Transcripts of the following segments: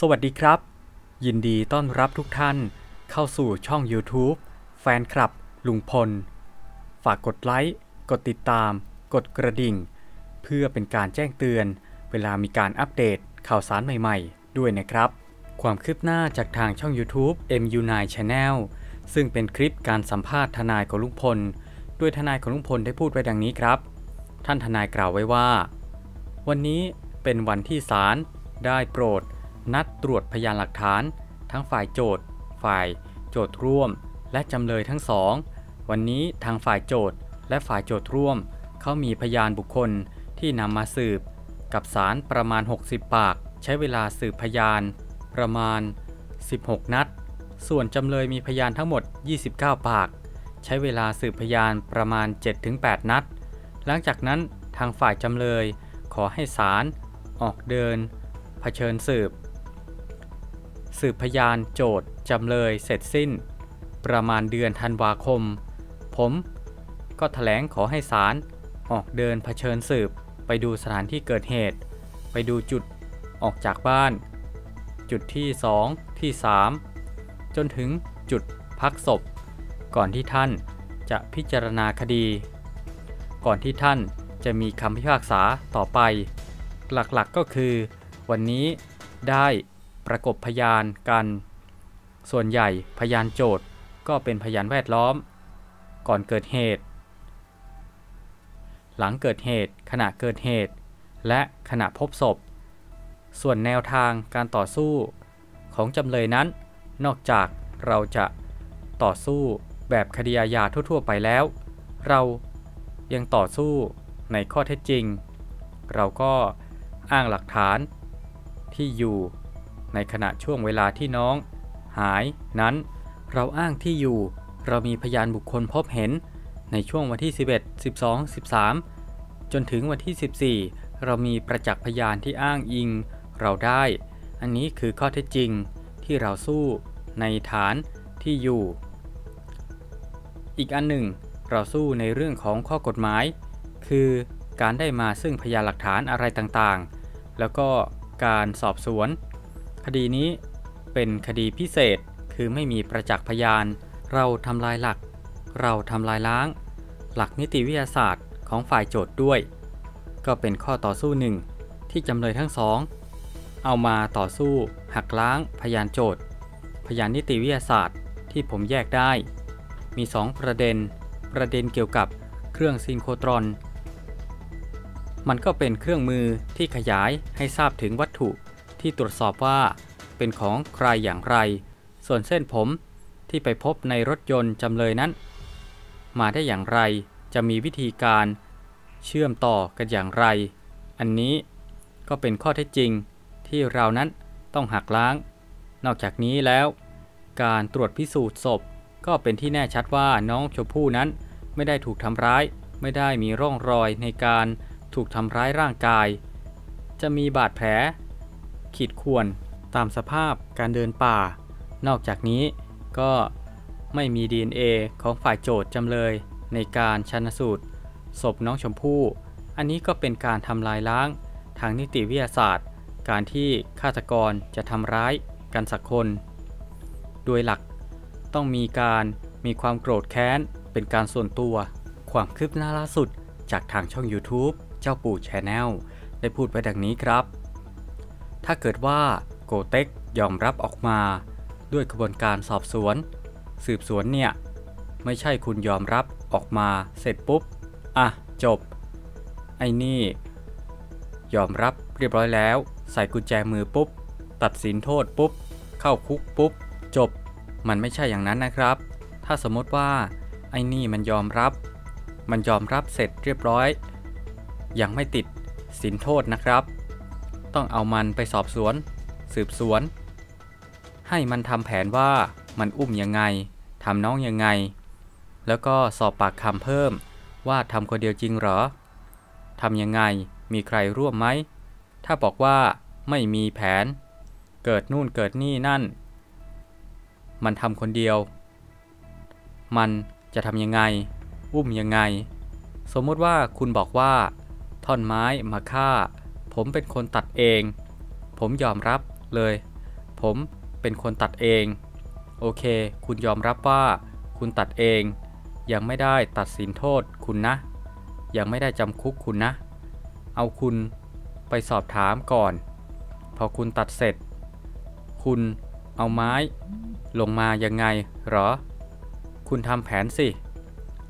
สวัสดีครับ ยินดีต้อนรับทุกท่านเข้าสู่ช่อง YouTube แฟนคลับ ลุงพล ฝากกดไลค์ กดติดตาม กดกระดิ่ง เพื่อเป็นการแจ้งเตือน เวลามีการอัปเดตข่าวสารใหม่ๆ ด้วยนะครับ ความคืบหน้าจากทางช่อง YouTube MU9 Channel ซึ่งเป็นคลิปการสัมภาษณ์ทนายของลุงพล ด้วยทนายของลุงพลได้พูดไว้ดังนี้ครับ ท่านทนายกล่าวไว้ว่า วันนี้เป็นวันที่ศาลได้โปรด นัดตรวจพยานหลักฐาน ทั้งฝ่ายโจทย์ ฝ่าย โจทย์ร่วม และจำเลยทั้งสอง วันนี้ทางฝ่ายโจทย์ และฝ่ายโจทย์ร่วม เขามีพยานบุคคลที่นำมาสืบ กับศาลประมาณ 60 ปาก ใช้เวลาสืบพยาน ประมาณ 16 นัด ส่วนจำเลยมีพยานทั้งหมด 29 ปาก ใช้เวลาสืบพยานประมาณ 7-8 นัด หลังจากนั้นทางฝ่ายจำเลยขอให้ศาลออกเดินเผชิญสืบ สืบพยานโจทย์จำเลยเสร็จสิ้น ประมาณเดือนธันวาคม ผมก็ถแถลงขอให้ศาลออกเดินเผชิญสืบไปดูสถานที่เกิดเหตุ ไปดูจุดออกจากบ้าน จุดที่ 2 ที่ 3 จนถึงจุดพักศพ ก่อนที่ท่านจะพิจารณาคดี ก่อนที่ท่านจะมีคำพิพากษาต่อไป หลักๆกก็คือ วันนี้ได้ ประกบพยานกัน ส่วนใหญ่พยานโจทย์ก็เป็นพยานแวดล้อม ก่อนเกิดเหตุ หลังเกิดเหตุ ขณะเกิดเหตุ และขณะพบศพ ส่วนแนวทางการต่อสู้ของจำเลยนั้น นอกจากเราจะต่อสู้แบบคดีอาญาทั่ว ๆ ไปแล้ว เรายังต่อสู้ในข้อเท็จจริง เราก็อ้างหลักฐานที่อยู่ ในขณะช่วงเวลาที่น้อง หายนั้น เราอ้างที่อยู่ เรามีพยานบุคคลพบเห็น ในช่วงวันที่ 11 12 13 จนถึงวันที่ 14 เรามีประจักษ์พยานที่อ้างอิง เราได้ อันนี้คือข้อเท็จจริงที่เราสู้ในฐานที่อยู่ อีกอันหนึ่ง เราสู้ในเรื่องของข้อกฎหมาย คือการได้มาซึ่งพยานหลักฐานอะไรต่างๆ แล้วก็การสอบสวน คดีนี้เป็นคดีพิเศษคือไม่มีประจักษ์พยาน เราทำลายหลัก เราทำลายล้าง หลักนิติวิทยาศาสตร์ของฝ่ายโจทย์ด้วย ก็เป็นข้อต่อสู้หนึ่งที่จำเลยทั้งสอง เอามาต่อสู้หักล้างพยานโจทย์ พยานนิติวิทยาศาสตร์ที่ผมแยกได้ มี 2 ประเด็น ประเด็นเกี่ยวกับเครื่องซินโครตรอน มันก็เป็นเครื่องมือที่ขยายให้ทราบถึงวัตถุ ที่ตรวจสอบว่าเป็นของใครอย่างไร ส่วนเส้นผมที่ไปพบในรถยนต์จำเลยนั้น มาได้อย่างไรจะมีวิธีการเชื่อมต่อกันอย่างไร อันนี้ก็เป็นข้อเท็จจริงที่เรานั้นต้องหักล้าง นอกจากนี้แล้ว การตรวจพิสูจน์ศพ ก็เป็นที่แน่ชัดว่าน้องชมพู่นั้นไม่ได้ถูกทำร้าย ไม่ได้มีร่องรอยในการถูกทำร้ายร่างกาย จะมีบาดแผล ขีดข่วนตามสภาพการเดินป่า นอกจากนี้ก็ไม่มี DNA ของฝ่ายโจทย์จำเลยในการชันสูตรศพน้องชมพู่ อันนี้ก็เป็นการทำลายล้างทางนิติวิทยาศาสตร์ การที่ฆาตกรจะทำร้ายกันสักคน โดยหลักต้องมีการมีความโกรธแค้นเป็นการส่วนตัว ความคืบหน้าล่าสุดจากทางช่อง YouTube เจ้าปู่แชนแนลได้พูดไว้ดังนี้ครับ ถ้าเกิดว่าโกเต็กยอมรับออกมา ด้วยกระบวนการสอบสวน สืบสวนเนี่ย ไม่ใช่คุณยอมรับออกมาเสร็จปุ๊บ อะ จบ ไอ้นี่ ยอมรับเรียบร้อยแล้ว ใส่กุญแจมือปุ๊บ ตัดสินโทษปุ๊บ เข้าคุกปุ๊บ จบ มันไม่ใช่อย่างนั้นนะครับ ถ้าสมมติว่า ไอ้นี่มันยอมรับ มันยอมรับเสร็จเรียบร้อย ยังไม่ติดสินโทษนะครับ ต้องเอามันไปสอบสวน สืบสวน ให้มันทำแผนว่ามันอุ้มยังไงทำน้องยังไง แล้วก็สอบปากคำเพิ่ม ว่าทำคนเดียวจริงเหรอทำยังไงมีใครร่วมไหม ถ้าบอกว่าไม่มีแผน เกิดนู่นเกิดนี่นั่น มันทำคนเดียว มันจะทำยังไง อุ้มยังไง สมมติว่าคุณบอกว่า ท่อนไม้มาฆ่า ผมเป็นคนตัดเอง ผมยอมรับเลย ผมเป็นคนตัดเอง โอเค คุณยอมรับว่าคุณตัดเอง ยังไม่ได้ตัดสินโทษคุณนะ ยังไม่ได้จำคุกคุณนะ เอาคุณไปสอบถามก่อน พอคุณตัดเสร็จ คุณเอาไม้ลงมายังไงเหรอ คุณทำแผนสิ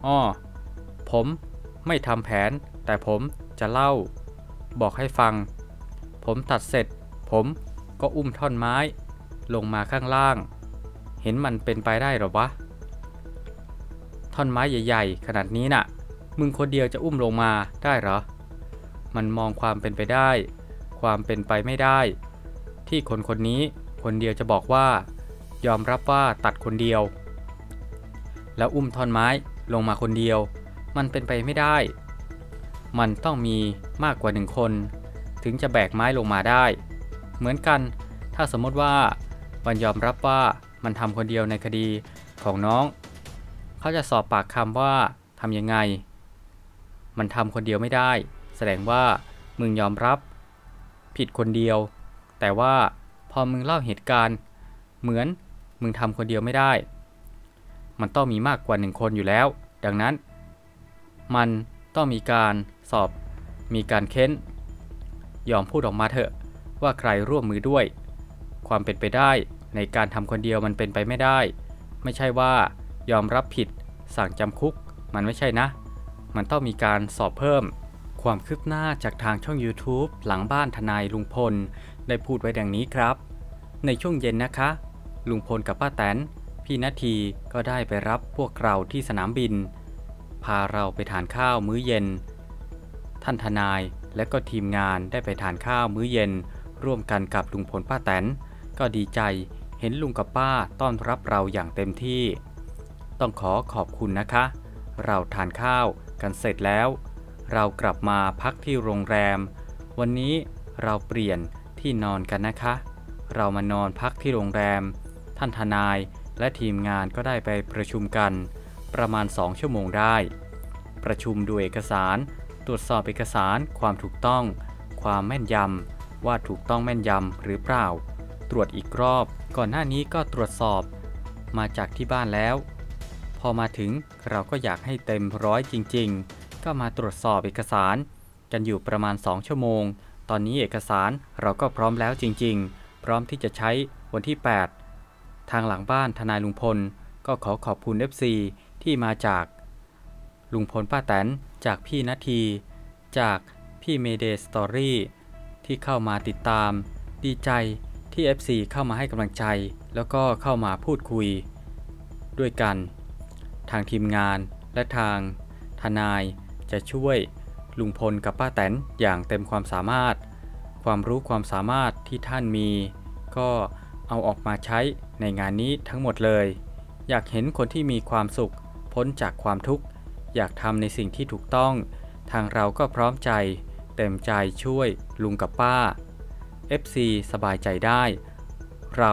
อ้อผมไม่ทำแผนแต่ผมจะเล่า บอกให้ฟัง ผมตัดเสร็จ ผมก็อุ้มท่อนไม้ ลงมาข้างล่าง เห็นมันเป็นไปได้หรอวะ ท่อนไม้ใหญ่ๆ ขนาดนี้น่ะ มึงคนเดียวจะอุ้มลงมาได้หรอ มันมองความเป็นไปได้ ความเป็นไปไม่ได้ ที่คนคนนี้คนเดียวจะบอกว่า ยอมรับว่าตัดคนเดียว แล้วอุ้มท่อนไม้ลงมาคนเดียว มันเป็นไปไม่ได้ มันต้องมีมากกว่าหนึ่งคน ถึงจะแบกไม้ลงมาได้ เหมือนกัน ถ้าสมมติว่ามันยอมรับว่ามันทำคนเดียวในคดีของน้อง เขาจะสอบปากคำว่าทำยังไง มันทำคนเดียวไม่ได้ แสดงว่ามึงยอมรับ ผิดคนเดียว แต่ว่าพอมึงเล่าเหตุการณ์ เหมือนมึงทำคนเดียวไม่ได้ มันต้องมีมากกว่าหนึ่งคนอยู่แล้ว ดังนั้น มัน ต้องมีการสอบ มีการเค้น ยอมพูดออกมาเถอะ ว่าใครร่วมมือด้วย ความเป็นไปได้ในการทำคนเดียวมันเป็นไปไม่ได้ ไม่ใช่ว่ายอมรับผิด สั่งจำคุก มันไม่ใช่นะ มันต้องมีการสอบเพิ่ม ความคืบหน้าจากทางช่อง YouTube หลังบ้านทนายลุงพล ได้พูดไว้ดังนี้ครับ ในช่วงเย็นนะคะ ลุงพลกับป้าแตน พี่นาทีก็ได้ไปรับพวกเราที่สนามบิน พาเราไปทานข้าวมื้อเย็น ท่านทนายและก็ทีมงานได้ไปทานข้าวมื้อเย็น ร่วมกันกับลุงพลป้าแตน ก็ดีใจเห็นลุงกับป้าต้อนรับเราอย่างเต็มที่ ต้องขอขอบคุณนะคะ เราทานข้าวกันเสร็จแล้ว เรากลับมาพักที่โรงแรม วันนี้เราเปลี่ยนที่นอนกันนะคะ เรามานอนพักที่โรงแรม ท่านทนายและทีมงานก็ได้ไปประชุมกัน ประมาณ 2 ชั่วโมงได้ ประชุมดูเอกสาร ตรวจสอบเอกสาร ความถูกต้อง ความแม่นยำ ว่าถูกต้องแม่นยำหรือเปล่า ตรวจอีกรอบ ก่อนหน้านี้ก็ตรวจสอบ มาจากที่บ้านแล้ว พอมาถึงเราก็อยากให้เต็มร้อยจริง ๆ ก็มาตรวจสอบเอกสาร กันอยู่ประมาณ 2 ชั่วโมง ตอนนี้เอกสารเราก็พร้อมแล้วจริง ๆ พร้อมที่จะใช้วันที่ 8 ทางหลังบ้านทนายลุงพล ก็ขอขอบคุณ FC ที่มาจากลุงพลป้าแตน จากพี่นาที จากพี่เมเดสตอรี่ที่เข้ามาติดตาม ดีใจที่ FC เข้ามาให้กำลังใจ แล้วก็เข้ามาพูดคุย ด้วยกัน ทางทีมงานและทางทนายจะช่วยลุงพลกับป้าแตนอย่างเต็มความสามารถ ความรู้ความสามารถที่ท่านมี ก็เอาออกมาใช้ในงานนี้ทั้งหมดเลย อยากเห็นคนที่มีความสุข พ้นจากความทุกข์ อยากทำในสิ่งที่ถูกต้อง ทางเราก็พร้อมใจ เต็มใจช่วยลุงกับป้า FC สบายใจได้ เรา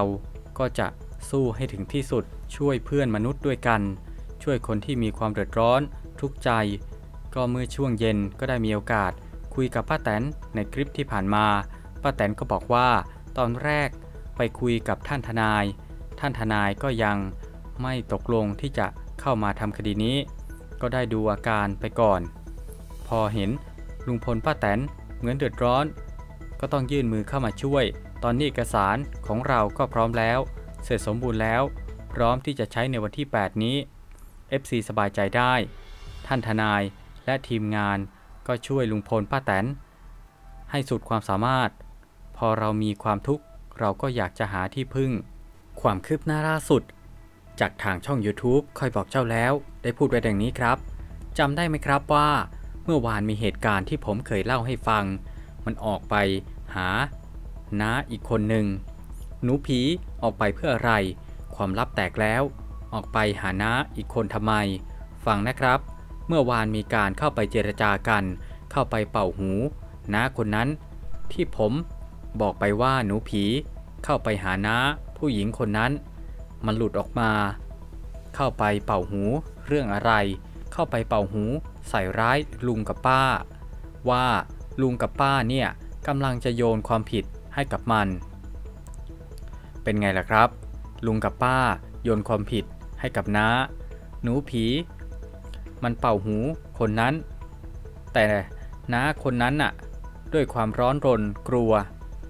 ก็จะสู้ให้ถึงที่สุดช่วยเพื่อนมนุษย์ด้วยกัน ช่วยคนที่มีความเดือดร้อน ทุกข์ใจ ก็เมื่อช่วงเย็นก็ได้มีโอกาส คุยกับป้าแตนในคลิปที่ผ่านมาป้าแตนก็บอกว่า ตอนแรกไปคุยกับท่านทนาย ท่านทนายก็ยัง ไม่ตกลงที่จะเข้ามาทำคดีนี้ ก็ได้ดูอาการไปก่อน พอเห็นลุงพลป้าแตนเหมือนเดือดร้อน ก็ต้องยื่นมือเข้ามาช่วย ตอนนี้เอกสารของเราก็พร้อมแล้ว เสร็จสมบูรณ์แล้ว พร้อมที่จะใช้ในวันที่ 8 นี้ FC สบายใจได้ ท่านทนายและทีมงานก็ช่วยลุงพลป้าแตนให้สุดความสามารถ พอเรามีความทุกข์เราก็อยากจะหาที่พึ่ง ความคืบหน้าล่าสุด จากทางช่อง YouTube คอยบอกเจ้าแล้ว ได้พูดไว้ดังนี้ครับจำได้ไหมครับว่า เมื่อวานมีเหตุการณ์ที่ผมเคยเล่าให้ฟัง มันออกไปหาน้าอีกคนหนึ่งหนูผีออกไปเพื่ออะไร ความลับแตกแล้ว ออกไปหาน้าอีกคนทำไม ฟังนะครับ เมื่อวานมีการเข้าไปเจรจากัน เข้าไปเป่าหูน้าคนนั้น ที่ผมบอกไปว่าหนูผีเข้าไปหาน้าผู้หญิงคนนั้น มันหลุดออกมา เข้าไปเป่าหู เรื่องอะไร เข้าไปเป่าหู ใส่ร้ายลุงกับป้า ว่าลุงกับป้าเนี่ยกำลังจะโยนความผิดให้กับมัน เป็นไงล่ะครับ ลุงกับป้าโยนความผิดให้กับน้า หนูผี มันเป่าหูคนนั้น แต่น้าคนนั้นน่ะ ด้วยความร้อนรนกลัว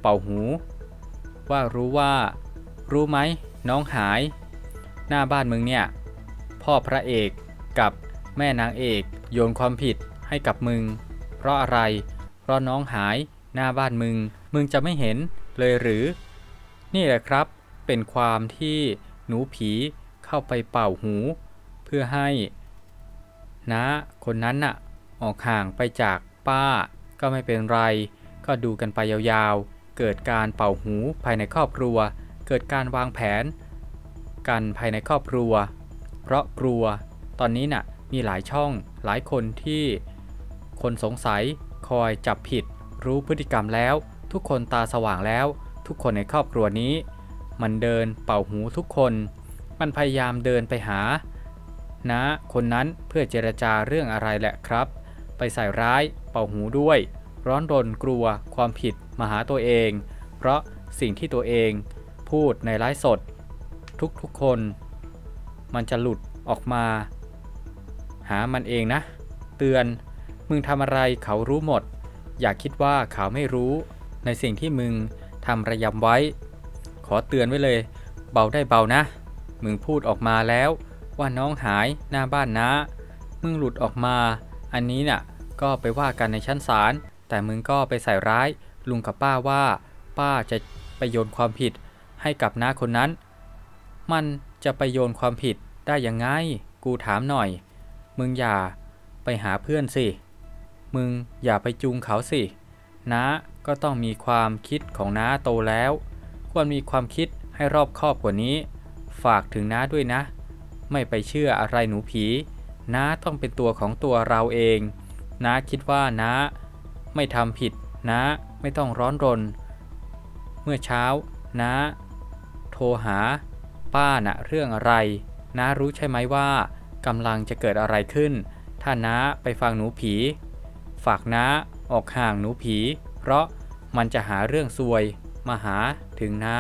เป่าหู ว่ารู้ว่า รู้ไหม น้องหาย หน้าบ้านมึงเนี่ย พ่อพระเอกกับแม่นางเอกโยนความผิดให้กับมึง เพราะอะไร เพราะน้องหายหน้าบ้านมึง มึงจะไม่เห็นเลยหรือ นี่แหละครับ เป็นความที่หนูผีเข้าไปเป่าหู เพื่อให้น้าคนนั้นน่ะ ออกห่างไปจากป้า ก็ไม่เป็นไร ก็ดูกันไปยาวๆ เกิดการเป่าหูภายในครอบครัว เกิดการวางแผน กันภายในครอบครัว เพราะกลัว ตอนนี้น่ะมีหลายช่องหลายคนที่ คนสงสัยคอยจับผิด รู้พฤติกรรมแล้ว ทุกคนตาสว่างแล้ว ทุกคนในครอบครัวนี้ มันเดินเป่าหูทุกคน มันพยายามเดินไปหานะคนนั้นเพื่อเจรจาเรื่องอะไรแหละครับ ไปใส่ร้ายเป่าหูด้วย ร้อนรนกลัวความผิดมาหาตัวเอง เพราะสิ่งที่ตัวเอง พูดในไลฟ์สด ทุกๆคน มันจะหลุดออกมา หามันเองนะ เตือนมึงทำอะไรเขารู้หมด อย่าคิดว่าเขาไม่รู้ในสิ่งที่มึงทำระยำไว้ ขอเตือนไว้เลย เบาได้เบานะ มึงพูดออกมาแล้วว่าน้องหายหน้าบ้านนะ มึงหลุดออกมา อันนี้น่ะก็ไปว่ากันในชั้นศาลแต่มึงก็ไปใส่ร้ายลุงกับป้าว่า ป้าจะไปโยนความผิด ให้กับน้าคนนั้น มันจะไปโยนความผิดได้ยังไง กูถามหน่อย มึงอย่าไปหาเพื่อนสิ มึงอย่าไปจูงเขาสิน้าก็ต้องมีความคิดของน้าโตแล้ว ควรมีความคิดให้รอบคอบกว่านี้ ฝากถึงน้าด้วยนะ ไม่ไปเชื่ออะไรหนูผี น้าต้องเป็นตัวของตัวเราเอง น้าคิดว่าน้า ไม่ทำผิด น้าไม่ต้องร้อนรน เมื่อเช้า น้า ทรหา ป้าน่ะเรื่องอะไรน้ารู้ใช่ไหมว่ากำลังจะเกิดอะไรขึ้น ถ้าน้าไปฟังหนูผี ฝากน้าออกห่างหนูผี เพราะมันจะหาเรื่องซวยมาหาถึงน้า